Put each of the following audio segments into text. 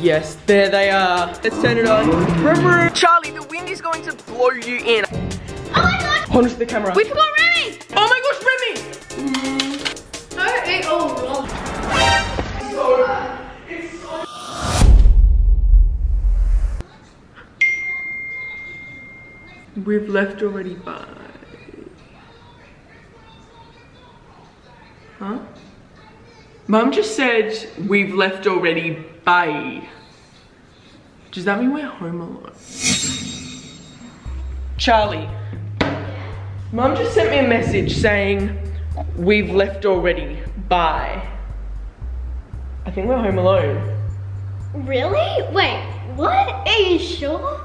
Yes, there they are. Let's turn it on. Vroom, vroom. Charli, the wind is going to blow you in. Oh my gosh! Hold on to the camera. We forgot Remy! Oh my gosh, Remy! Don't eat all wrong. We've left already, bye. Huh? Mum just said we've left already, bye. Does that mean we're home alone? Charli, Mum just sent me a message saying we've left already, bye. I think we're home alone. Really? Wait, what? Are you sure?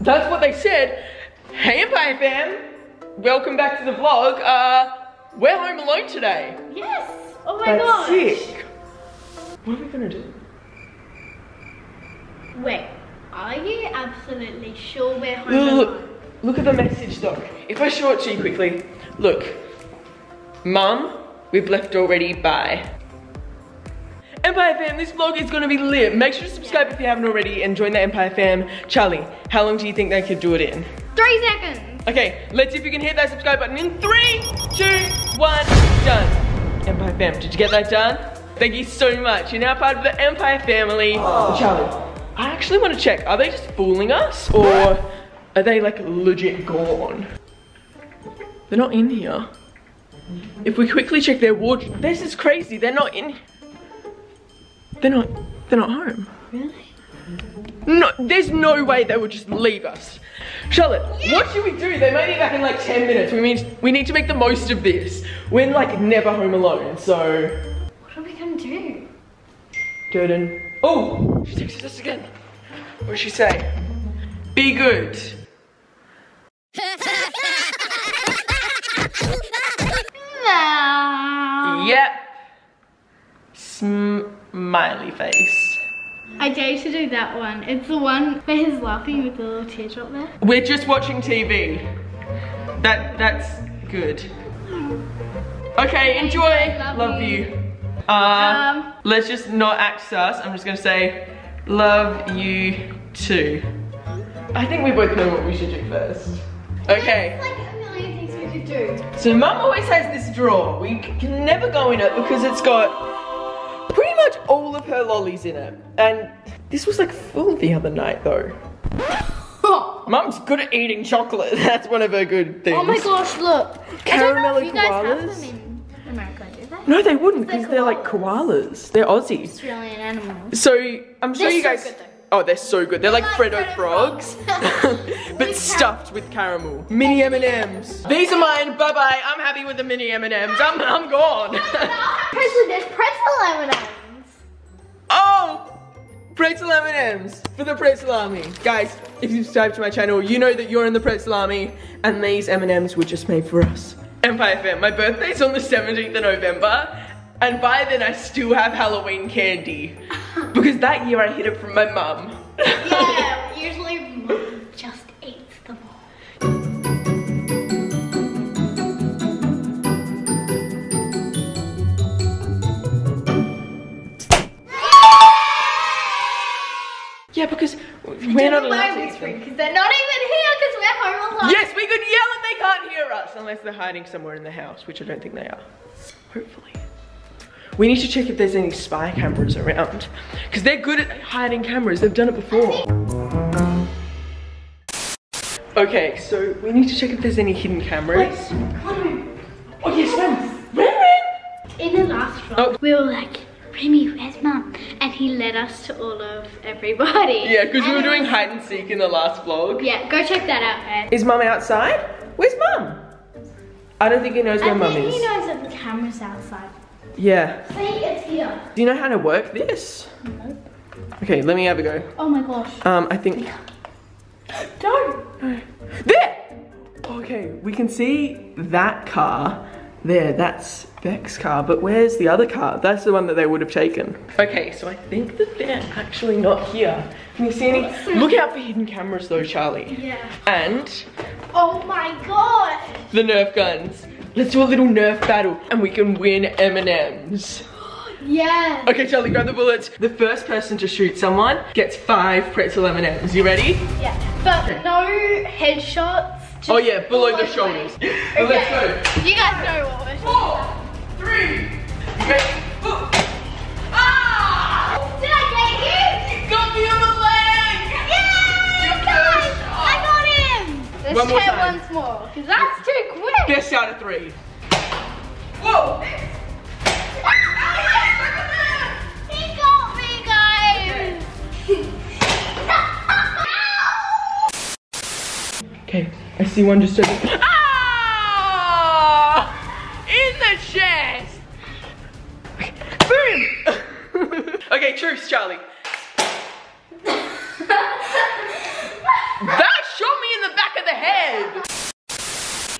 That's what they said. Hey Empire fam, welcome back to the vlog. Uh, we're home alone today. Yes. Oh my That's gosh. sick. What are we gonna do? Wait, are you absolutely sure we're home Look, alone? look at the message Doc. If I show it to you quickly, look. Mum, we've left already, bye. Empire fam, this vlog is gonna be lit. Make sure to subscribe if you haven't already and join the Empire fam. Charli, how long do you think they could do it in? Three seconds. Okay, let's see if you can hit that subscribe button in three, two, one, done. Empire fam, did you get that done? Thank you so much. You're now part of the Empire family. Oh. Charli, I actually want to check. Are they just fooling us? Or are they like legit gone? They're not in here. If we quickly check their wardrobe, this is crazy. They're not in. They're not. They're not home. Really? No, there's no way they would just leave us. Charlotte, what should we do? They may be back in like 10 minutes. We need, we need to make the most of this. We're like never home alone, so. What are we gonna do? Durden. Oh, she texted us again. What did she say? Be good. No. Yep. Smiley face. I dare you to do that one. It's the one where he's laughing with the little teardrop there. We're just watching TV. That that's good. Okay, enjoy. Love Love you. you. Uh, Um, let's just not act sus. I'm just gonna say, love you too. I think we both know what we should do first. Okay. Like a million things we could do. So mum always has this drawer. We can never go in it because it's got pretty much all of her lollies in it. And this was like full the other night though. Mum's good at eating chocolate. That's one of her good things. Oh my gosh, look. I don't know Caramel if you guys have koalas? No, they wouldn't because they're like koalas. They're Aussies. Australian animals. So I'm sure They're you so guys. good, though. oh, they're so good. They're like like Freddo Freddo frogs, frogs. but stuffed with caramel. Mini M and M's. These are mine. Bye bye. I'm happy with the mini M and M's. I'm I'm gone. Pretzel, there's pretzel M&Ms. oh, pretzel M and M's for the pretzel army, guys. If you subscribe to my channel, you know that you're in the pretzel army, and these M and M's were just made for us. Empire Fam, my birthday's on the 17th of November, and by then I still have Halloween candy. Because that year I hid it from my mum. Yeah, usually mum just eats them all. yeah, because we're not allowed to eat them. because they're not even we're home alone. Yes, we could yell and they can't hear us unless they're hiding somewhere in the house, which I don't think they are. Hopefully. We need to check if there's any spy cameras around. Because they're good at hiding cameras, they've done it before. Okay, so we need to check if there's any hidden cameras. Oh yes, when? When, when? In the last vlog, Oh. we were like, Remy, where's mum? And he led us to all of everybody. Yeah, because we were doing hide and seek in the last vlog. Yeah, go check that out, man. Is mum outside? Where's mum? I don't think he knows where mum is. I think he knows that the camera's outside. Yeah. See, it's here. Do you know how to work this? Nope. Okay, let me have a go. Oh my gosh. Um, I think. Don't. There! Okay, we can see that car. There, that's Beck's car, but where's the other car? That's the one that they would have taken. Okay, so I think that they're actually not here. Can you see any? Look out for hidden cameras though, Charli. Yeah. And Oh my god. the Nerf guns. Let's do a little Nerf battle and we can win M&Ms. Yes. Okay, Charli, grab the bullets. The first person to shoot someone gets five pretzel M&Ms. You ready? Yeah. But no headshots. Oh yeah, below the shoulders. face. Let's Okay. go. You guys know what we're Four, three, go. Ah! Did I get you? You got me on the leg! Yay! I got him! Let's One more try time. once more, because that's too quick. Best out of three. Whoa! See one just over. Ah! In the chest! Boom! okay, truce, Charli. That shot me in the back of the head!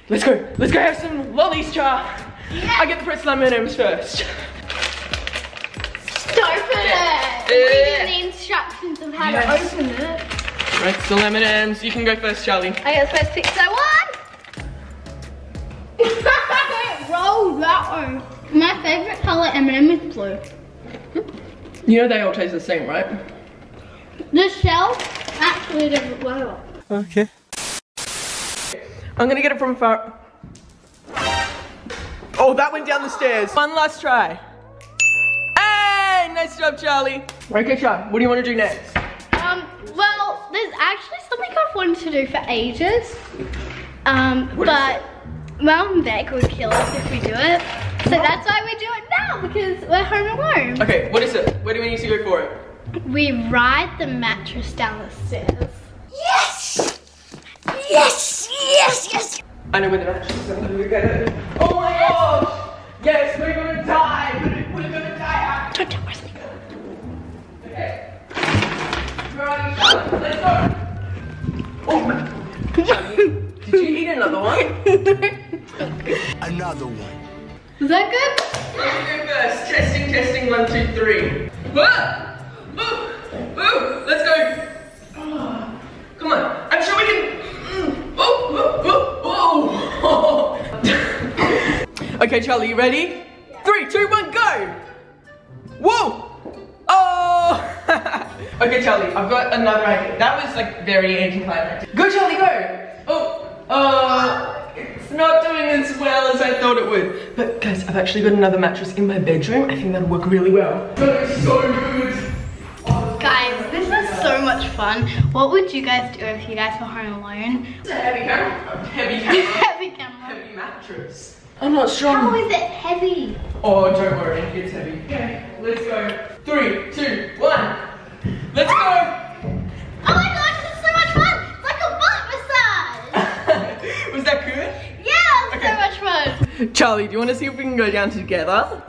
Let's go, let's go have some lollies, Char. I get the pretzel M&Ms first. Open it! Yeah. Reading the instructions of how Yes. to open it. Pretzel M&Ms, you can go first, Charli. I got supposed to pick that one. Roll that one. My favorite color M&M is blue. You know they all taste the same, right? The shell actually doesn't well. Okay. I'm gonna get it from far. Oh, that went down the stairs. One last try. Hey, nice job, Charli. Okay, Char, what do you want to do next? Well, there's actually something I've wanted to do for ages. Um, What is but Mum and Beck would kill us if we do it. So that's why we do it now because we're home alone. Okay, what is it? Where do we need to go for it? We ride the mattress down the stairs. Yes! Yes! Yes! Yes! I know where the mattress is. Gonna get it. Oh my gosh! Yes, we're another one? Another one. Is that good? Let's go first. Testing, testing, one, two, three. Whoa! Move! Move! Let's go! Oh, Come on. I'm sure we can. Oh, oh, oh, oh. okay, Charli, you ready? Three, two, one, go! Whoa! Oh! okay, Charli, I've got another idea. That was like very anticlimactic. Go, Charli, go! Oh, uh, it's not doing as well as I thought it would. But guys, I've actually got another mattress in my bedroom. I think that'll work really well. That is so good. Guys, this is so much fun. What would you guys do if you guys were home alone? It's a heavy camera. A heavy camera. Heavy camera. heavy mattress. I'm not strong. How is it heavy? Oh, don't worry, it's heavy. Okay, let's go. Three, two, one. Let's go. Oh my gosh, it's so much fun! It's like a butt massage! Was that good? Yeah, it's Okay. so much fun! Charli, do you want to see if we can go down together?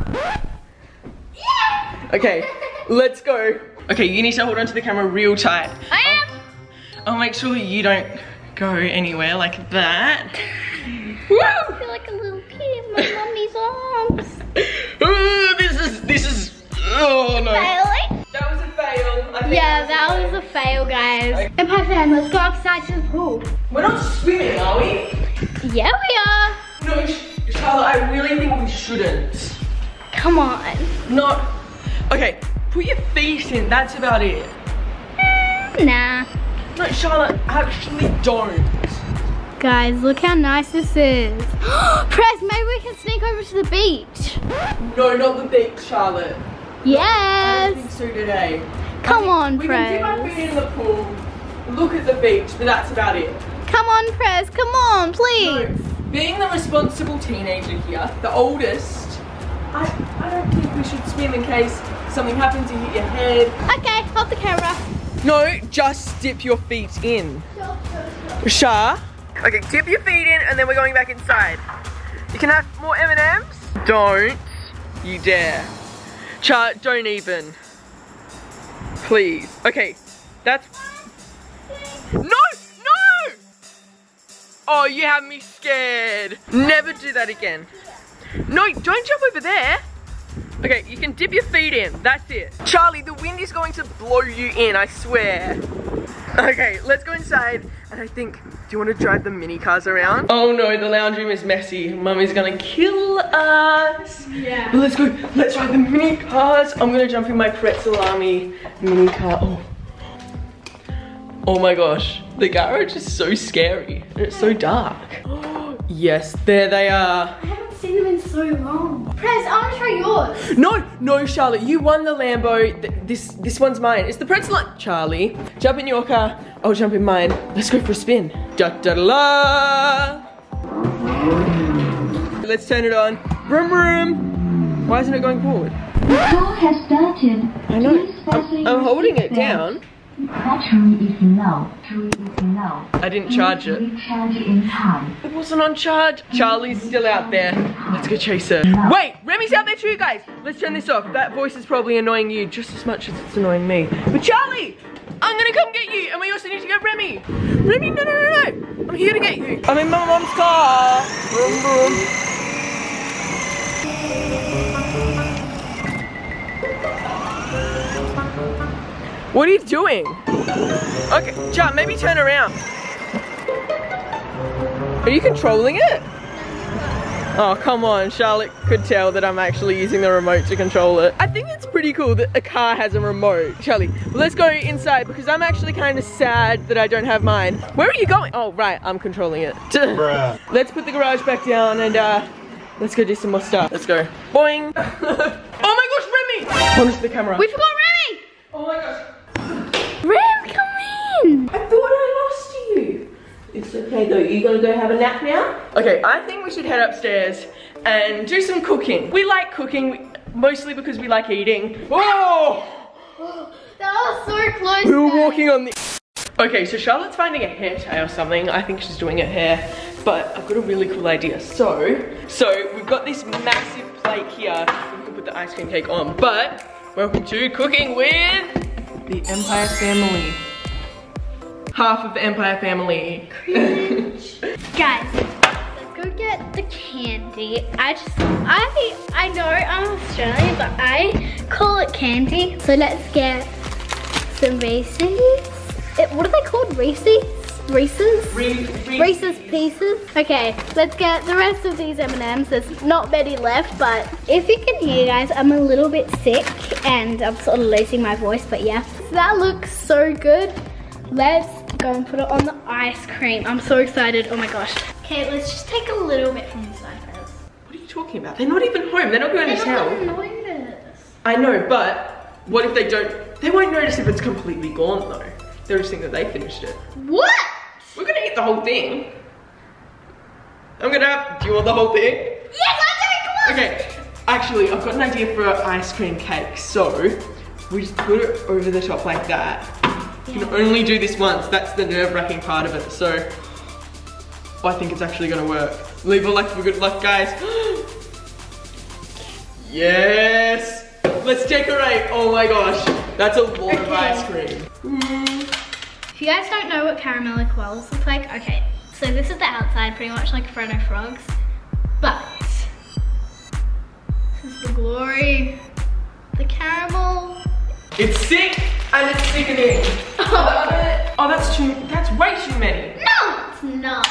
Yeah! Okay, let's go. Okay, you need to hold onto the camera real tight. I am! I'll make sure you don't go anywhere like that. I feel like a little kid in my mummy's arms. Ooh, this is, this is, oh no. Failing? Eh? That was a fail. I think Yeah, that was a fail, guys. Empire fan, let's go outside to the pool. We're not swimming, are we? Yeah, we are. No, Charlotte, I really think we shouldn't. Come on. Not. Okay, put your feet in. That's about it. Nah. No, Charlotte, actually don't. Guys, look how nice this is. Press, maybe we can sneak over to the beach. No, not the beach, Charlotte. I Yes. don't think so today. Come on, We can dip our feet in the pool, look at the beach, but that's about it. Come on, Press. Come on, No, please. Being the responsible teenager here, the oldest, I, I don't think we should swim in case something happens, you hit your head. Okay, hold the camera. No, just dip your feet in. Shah? Okay, dip your feet in and then we're going back inside. You can have more M&Ms? Don't you dare. Char, don't even. Please. Okay, that's... Oh, you have me scared. Never do that again. No, don't jump over there. Okay, you can dip your feet in. That's it. Charli, the wind is going to blow you in, I swear. Okay, let's go inside. And I think do you want to drive the mini cars around? Oh no, the lounge room is messy. Mummy's gonna kill us. Yeah. But let's go. Let's ride the mini cars. I'm gonna jump in my pretzel army mini car. Oh. Oh my gosh. The garage is so scary. And it's so dark. yes, there they are. I haven't seen them in so long. Prez, I want to try yours. No, no, Charlotte, you won the Lambo. Th- This this one's mine. It's the pretzel. Charli, jump in your car. I'll jump in mine. Let's go for a spin. Da da da. Let's turn it on. Vroom vroom. Why isn't it going forward? The car has started. I know. Please fasten I'm, I'm holding it seatbelt. down. Battery is low. Battery is low. I didn't charge it. Recharge in time. It wasn't on charge. Charli's still out there. Let's go chase her. Wait, Remy's out there too, guys. Let's turn this off. That voice is probably annoying you just as much as it's annoying me. But Charli, I'm gonna come get you. And we also need to get Remy. Remy, no, no, no, no. I'm here to get you. I'm in my mom's car. Vroom, vroom. What are you doing? Okay, Char, maybe turn around. Are you controlling it? Oh, come on. Charlotte could tell that I'm actually using the remote to control it. I think it's pretty cool that a car has a remote. Charli, let's go inside because I'm actually kind of sad that I don't have mine. Where are you going? Oh, right. I'm controlling it. let's put the garage back down and uh, let's go do some more stuff. Let's go. Boing. oh my gosh, Remy! Punish the camera. We forgot Remy. oh my gosh. Remy. I thought I lost you. It's okay though. You gonna go have a nap now? Okay, I think we should head upstairs and do some cooking. We like cooking mostly because we like eating. Whoa! That was so close. We were guys. walking on the. Okay, so Charlotte's finding a hair tie or something. I think she's doing her hair, but I've got a really cool idea. So, so we've got this massive plate here. We can put the ice cream cake on. But welcome to cooking with the Empire family. Half of the Empire family. Guys, let's go get the candy. I just, I, I know I'm Australian, but I call it candy. So let's get some Reese's. It, what are they called? Reese's? Reese's? Re- re- Reese's Pieces. Okay, let's get the rest of these M&Ms. There's not many left, but if you can hear, guys, I'm a little bit sick and I'm sort of losing my voice, but yeah. That looks so good. Let's go and put it on the ice cream. I'm so excited. Oh my gosh. Okay, let's just take a little bit from the side first. What are you talking about? They're not even home. They're not going to They're tell. not notice. I know, but what if they don't? They won't notice if it's completely gone though. They'll just think that they finished it. What? We're gonna eat the whole thing. I'm gonna have, do you want the whole thing? Yes, I'm doing Okay, actually, I've got an idea for an ice cream cake. So, we just put it over the top like that. You can only do this once. That's the nerve-wracking part of it. So, I think it's actually gonna work. Leave a like for good luck, guys. yes! Let's decorate. Oh my gosh, that's a lot of ice cream. If you guys don't know what caramel koalas look like, okay, so this is the outside, pretty much like Freddo frogs, but this is the glory, the caramel. It's sick and it's sickening. Oh, Oh, that's too. That's way too many. no, it's not.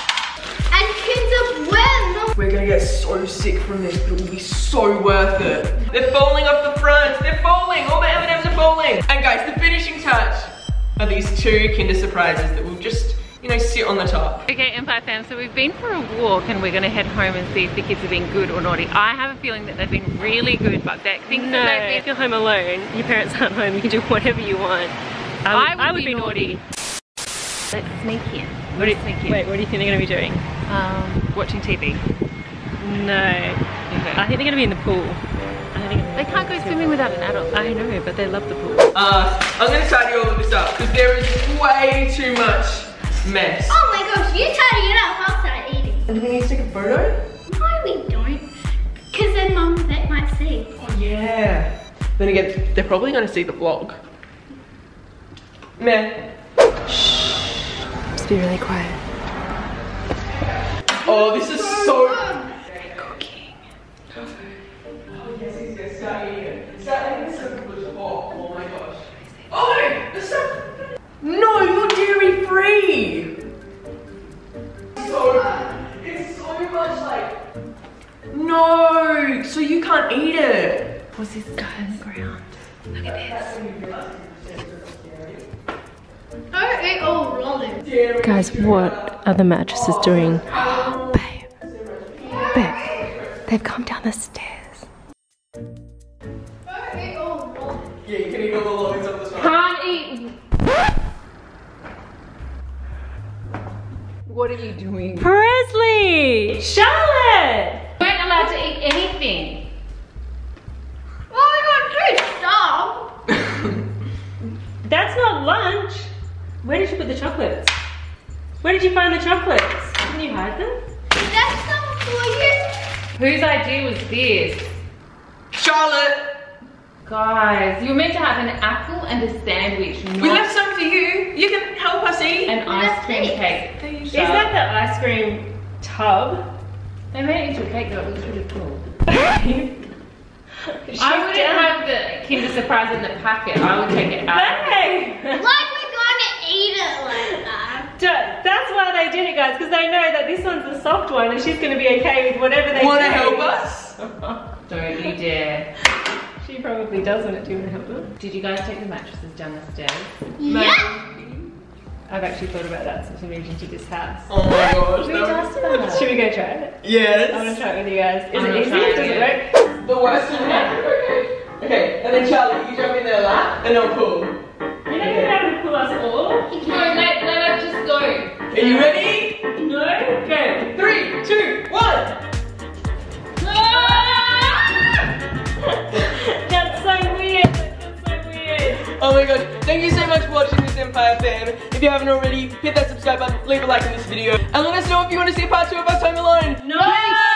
And Kinder Bueno. We're gonna get so sick from this, but it will be so worth it. They're falling off the front. They're falling. All the M&Ms are falling. And guys, the finishing touch are these two Kinder Surprises that will just, you know, sit on the top. Okay, Empire fam, so we've been for a walk and we're gonna head home and see if the kids have been good or naughty. I have a feeling that they've been really good, but Beck thinks No, that they've if been you're home alone, your parents aren't home, you can do whatever you want. I would be naughty. Let's sneak in. What do you, Sneak in. wait, what do you think they're going to be doing? Um, watching TV. No. I think they're going to be in the pool. I don't think They can't go swimming without an adult. I know, but they love the pool. Uh, I'm gonna tidy all of this up because there is way too much mess. Oh my gosh, you tidy it up, I'll start eating. And we need to take a photo? No, we don't. Because then mum and Beck might see. Oh yeah. Then again, they're probably gonna see the vlog. Meh. Just be really quiet. Oh, this is so. Cooking. Oh, yes, he's gonna start eating it. Start eating some. Oh my gosh. Oh, no, free. So, it's so much like... No, so you can't eat it. What's this guy on the ground? Look at this. Guys, what are the mattresses doing? Babe, babe, they've come down the stairs. What are you doing? Prezley! Charlotte! You weren't allowed to eat anything. Oh my god, too stop. That's not lunch. Where did you put the chocolates? Where did you find the chocolates? Didn't you hide them? That's some for you. Whose idea was this? Charlotte, Guys, you're meant to have an apple and a sandwich, we not left some for you. You can help us eat. an ice cream Yes, cake. There you Is that the ice cream tub? They made it into a cake though, it looks really cool. I wouldn't down- have the Kinder Surprise in the packet, I would take it out. Hey! Like we're gonna eat it like that. Ju- That's why they did it, guys, because they know that this one's the soft one and she's going to be okay with whatever they Wanna help us? Don't you dare. She probably does want it. Do you want to help her? Did you guys take the mattresses down the stairs? Yeah. I've actually thought about that since we moved into this house. Oh my gosh. Who that does that? Should we go try it? Yes. I want to try it with you guys. Is I'm it easy? try it, Does it work? The worst thing ever. Okay. Okay, and then Charli, you jump in their lap and they'll pull. You're not going to be able to pull us all? No, let, let her just go. Are you ready? No? Go. Three, two, Oh my gosh, thank you so much for watching this Empire fam. If you haven't already, hit that subscribe button, leave a like on this video, and let us know if you want to see part two of us home alone. No!